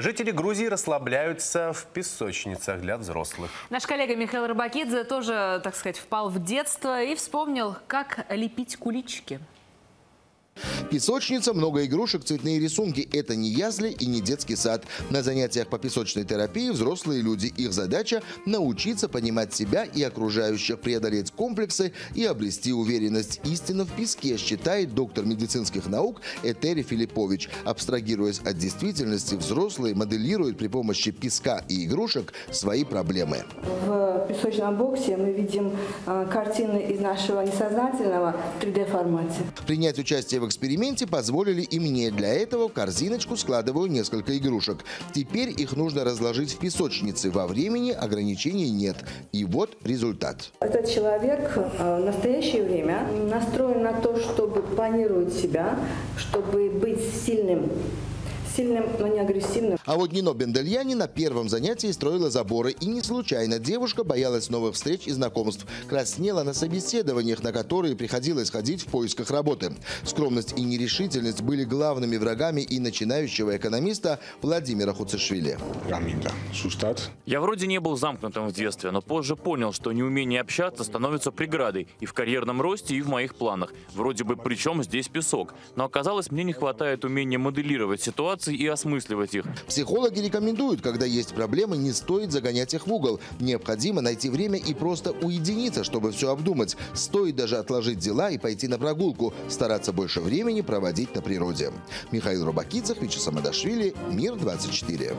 Жители Грузии расслабляются в песочницах для взрослых. Наш коллега Михаил Рыбакидзе тоже, так сказать, впал в детство и вспомнил, как лепить куличики. Песочница, много игрушек, цветные рисунки – это не ясли и не детский сад. На занятиях по песочной терапии взрослые люди. Их задача – научиться понимать себя и окружающих, преодолеть комплексы и обрести уверенность. Истина в песке, считает доктор медицинских наук Этери Филиппович. Абстрагируясь от действительности, взрослые моделируют при помощи песка и игрушек свои проблемы. В песочном боксе мы видим э, картины из нашего несознательного в 3D-формате. Принять участие в эксперименте позволили и мне. Для этого в корзиночку складываю несколько игрушек. Теперь их нужно разложить в песочнице. Во времени ограничений нет. И вот результат. Этот человек э, в настоящее время настроен на то, чтобы планировать себя, чтобы быть сильным сильным, но не агрессивным. А вот Нино Бендельяни на первом занятии строила заборы. И не случайно девушка боялась новых встреч и знакомств. Краснела на собеседованиях, на которые приходилось ходить в поисках работы. Скромность и нерешительность были главными врагами и начинающего экономиста Владимира Хуцешвили. Я вроде не был замкнутым в детстве, но позже понял, что неумение общаться становится преградой и в карьерном росте, и в моих планах. Вроде бы причем здесь песок. Но оказалось, мне не хватает умения моделировать ситуации ситуаций и осмысливать их. Психологи рекомендуют, когда есть проблемы, не стоит загонять их в угол. Необходимо найти время и просто уединиться, чтобы все обдумать. Стоит даже отложить дела и пойти на прогулку, стараться больше времени проводить на природе. Михаил Рубакидзах, Вячеслав Мадашвили, Мир 24.